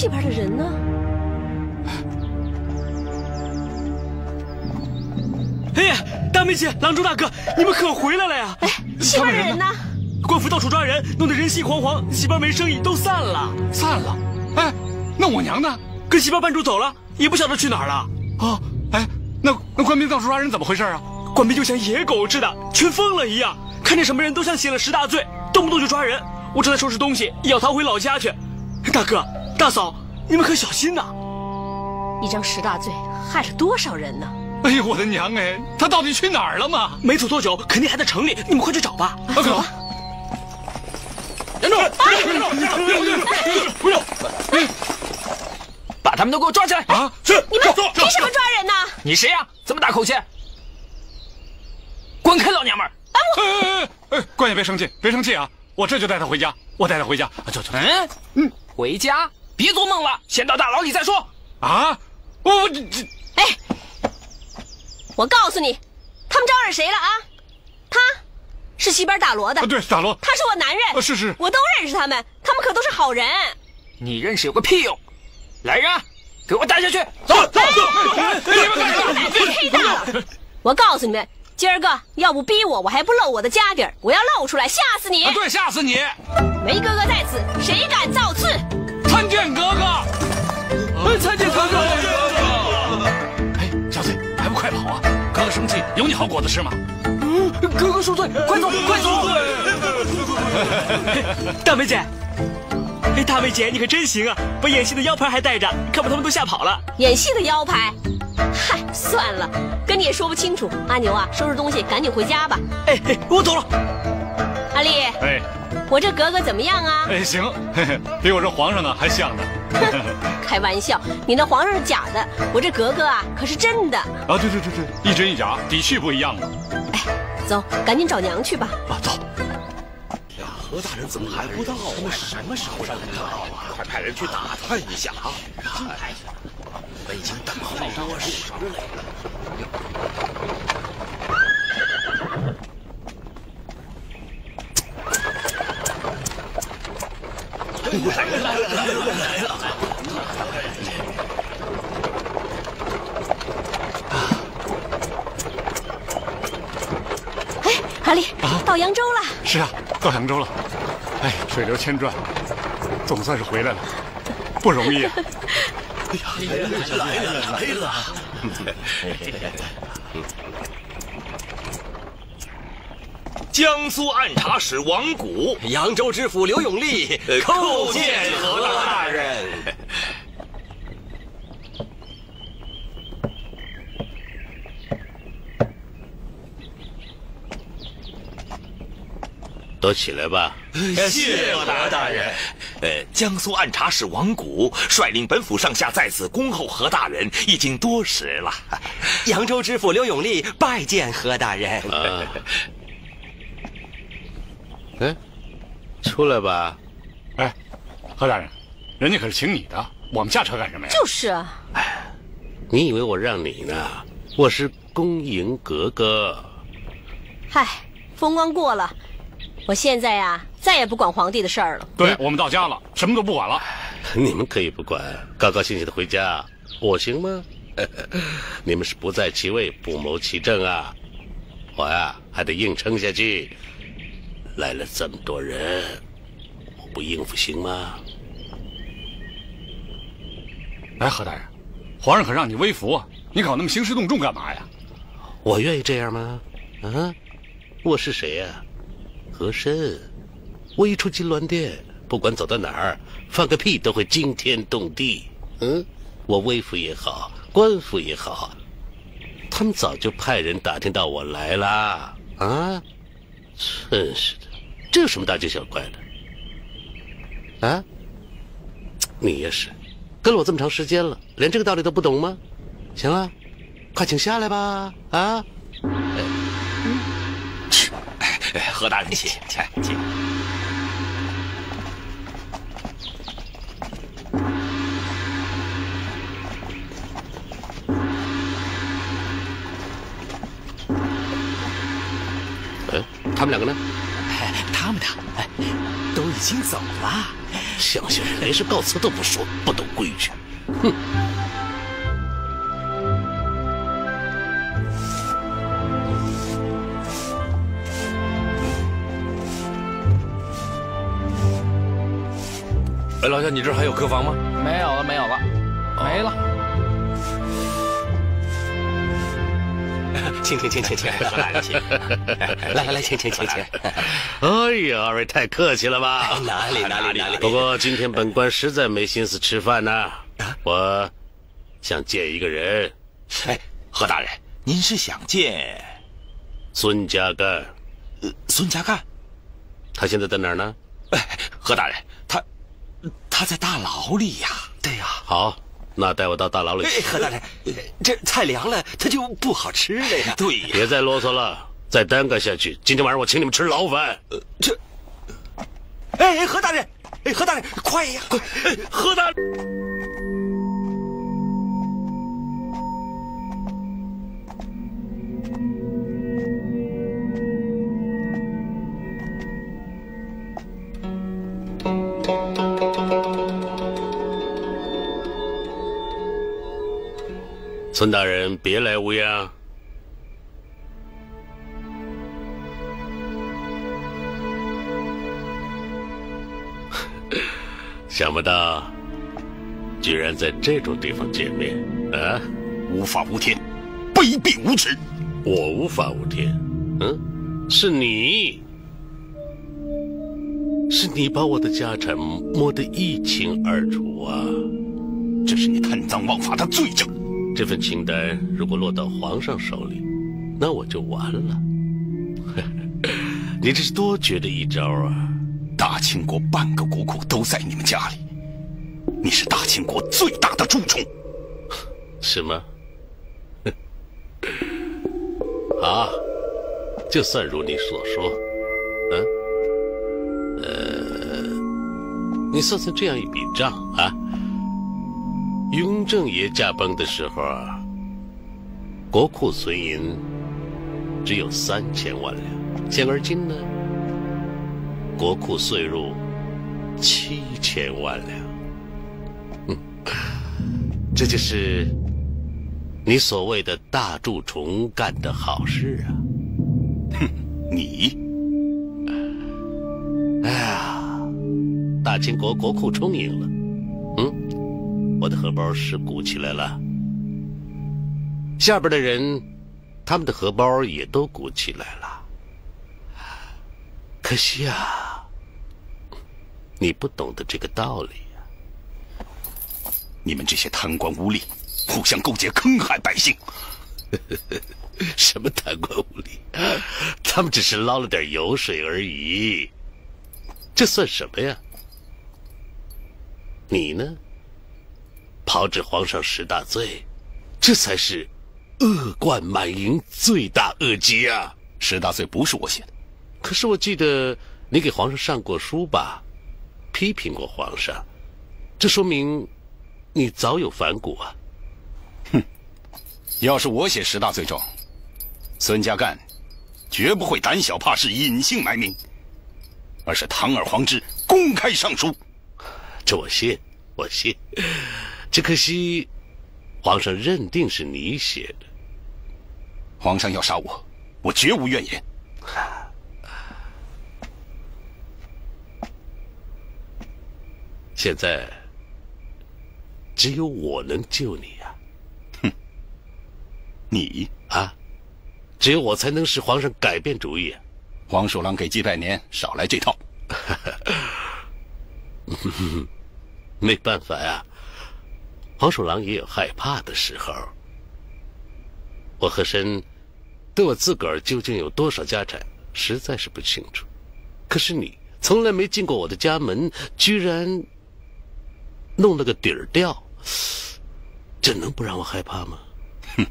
戏班的人呢？哎呀，大梅姐、郎中大哥，你们可回来了呀！哎，戏班的人呢？官府到处抓人，弄得人心惶惶，戏班没生意，都散了。散了？哎，那我娘呢？跟戏班班主走了，也不晓得去哪儿了。啊，哎，那那官兵到处抓人，怎么回事啊？官兵就像野狗似的，全疯了一样，看见什么人都像写了十大罪，动不动就抓人。我正在收拾东西，要逃回老家去。大哥、大嫂，你们可小心呐！一张十大罪，害了多少人呢？哎呦，我的娘哎，他到底去哪儿了嘛？没走多久，肯定还在城里。你们快去找吧。走。严重！不用不用不用！把他们都给我抓起来！啊，是。你们凭什么抓人呢？你谁呀？这么大口气！滚开，老娘们儿！哎哎哎哎，官爷别生气，别生气啊！我这就带他回家，我带他回家。走走。嗯嗯，回家？别做梦了，先到大牢里再说。啊！我我这这。哎，我告诉你，他们招惹谁了啊？他是西边打罗的。啊，对，打罗。他是我男人。啊，是是。我都认识他们，他们可都是好人。你认识有个屁用！来人，给我带下去！走走走！你们干什么？别黑大了！我告诉你们，今儿个要不逼我，我还不露我的家底儿。我要露出来，吓死你！对，吓死你！梅哥哥在此，谁敢造次？参见哥哥！参见哥哥！哎，小翠，还不快跑啊！哥哥生气，有你好果子吃吗？嗯，哥哥恕罪，快走，快走！大梅姐。哎，大梅姐，你可真行啊！把演戏的腰牌还带着，可把他们都吓跑了。演戏的腰牌？嗨，算了，跟你也说不清楚。阿牛啊，收拾东西，赶紧回家吧。哎哎，我走了。阿丽，哎，我这格格怎么样啊？哎，行，嘿嘿，比我这皇上呢还像呢。开玩笑，你那皇上是假的，我这格格啊可是真的。啊，对对对对，一真一假，底气不一样嘛。哎，走，赶紧找娘去吧。啊，走。何大人怎么还不到？他们什么时候让到啊？快派人去打探一下啊！我已经等候多时了。来了来了来了来了！哎，阿丽，到扬州了。是啊，到扬州了。哎，水流千转，总算是回来了，不容易啊！哎呀，来了来了来了！江苏按察使王谷，扬州知府刘永利，叩见何大人。都起来吧！谢何大人。呃，江苏按察使王谷率领本府上下在此恭候何大人，已经多时了。扬州知府刘永利拜见何大人。啊，哎，出来吧。哎，何大人，人家可是请你的，我们下车干什么呀？就是啊。哎，你以为我让你呢？我是恭迎格格。嗨，风光过了。我现在呀，再也不管皇帝的事儿了。对，我们到家了，什么都不管了。你们可以不管，高高兴兴的回家，我行吗？你们是不在其位，不谋其政啊！我呀，还得硬撑下去。来了这么多人，我不应付行吗？哎，何大人，皇上可让你微服，你搞那么兴师动众干嘛呀？我愿意这样吗？啊，我是谁呀？和珅，我一出金銮殿，不管走到哪儿，放个屁都会惊天动地。嗯，我微服也好，官服也好，他们早就派人打听到我来了。啊，真是的，这有什么大惊小怪的？啊，你也是，跟了我这么长时间了，连这个道理都不懂吗？行了，快请下来吧。啊。何大人，请请请。嗯，他们两个呢？他们俩？哎，经走了。乡下人连声告辞都不说，不懂规矩。哼！哎，老乡，你这还有客房吗？没有了，没有了，没了。请请请请请，何大人请。来来来，请请请请。哎呀，二位太客气了吧？哪里哪里哪里。不过今天本官实在没心思吃饭呢，我想见一个人。哎，何大人，您是想见孙家干？呃，孙家干，他现在在哪儿呢？哎，何大人，他他在大牢里呀。对呀。好。那带我到大牢里去。何大人，这菜凉了，它就不好吃了呀。对呀，别再啰嗦了，再耽搁下去，今天晚上我请你们吃牢饭。呃，这，哎，何大人，哎，何大人，快呀，快，何大。孙大人，别来无恙。想不到，居然在这种地方见面啊！无法无天，卑鄙无耻！我无法无天，嗯，是你，是你把我的家产摸得一清二楚啊！这是你贪赃枉法的罪证。这份清单如果落到皇上手里，那我就完了。你这是多绝的一招啊！大清国半个国库都在你们家里，你是大清国最大的蛀虫，是吗？好，就算如你所说，嗯，呃，你算算这样一笔账啊。雍正爷驾崩的时候啊，国库存银只有三千万两，现而今呢，国库岁入七千万两。嗯，这就是你所谓的大蛀虫干的好事啊！哼，你，哎呀，大清国国库充盈了，我的荷包是鼓起来了，下边的人，他们的荷包也都鼓起来了。可惜啊，你不懂得这个道理呀！你们这些贪官污吏，互相勾结，坑害百姓。什么贪官污吏？他们只是捞了点油水而已，这算什么呀？你呢？炮制皇上十大罪，这才是恶贯满盈、罪大恶极啊！十大罪不是我写的，可是我记得你给皇上上过书吧？批评过皇上，这说明你早有反骨啊！哼，要是我写十大罪状，孙家干绝不会胆小怕事、隐姓埋名，而是堂而皇之公开上书。这我信，我信。只可惜，皇上认定是你写的。皇上要杀我，我绝无怨言。现在只有我能救你呀！哼，你啊，只有我才能使皇上改变主意。黄鼠狼给鸡拜年，少来这套。没办法呀。黄鼠狼也有害怕的时候。我和珅对我自个儿究竟有多少家产，实在是不清楚。可是你从来没进过我的家门，居然弄了个底儿掉，这能不让我害怕吗？哼，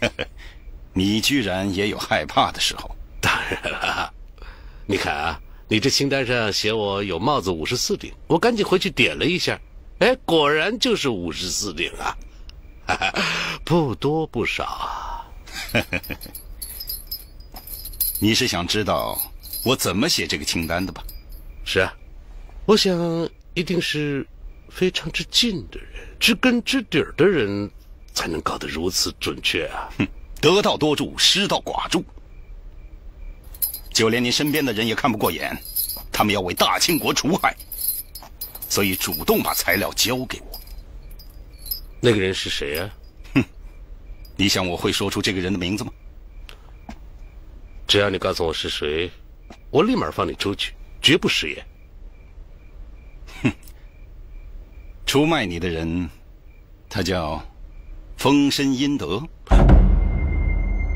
你居然也有害怕的时候。当然了，你看啊，你这清单上写我有帽子五十四顶，我赶紧回去点了一下。哎，果然就是五十四顶啊，不多不少啊。你是想知道我怎么写这个清单的吧？是啊，我想一定是非常之近的人，知根知底儿的人，才能搞得如此准确啊！哼，得道多助，失道寡助。就连您身边的人也看不过眼，他们要为大清国除害，所以主动把材料交给我。那个人是谁啊？哼，你想我会说出这个人的名字吗？只要你告诉我是谁，我立马放你出去，绝不食言。哼，出卖你的人，他叫风身阴德。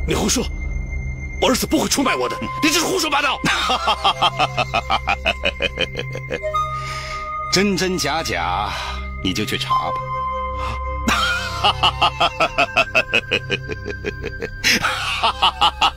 你胡说！我儿子不会出卖我的，你这是胡说八道！真真假假，你就去查吧。哈哈哈哈哈！哈哈哈哈哈！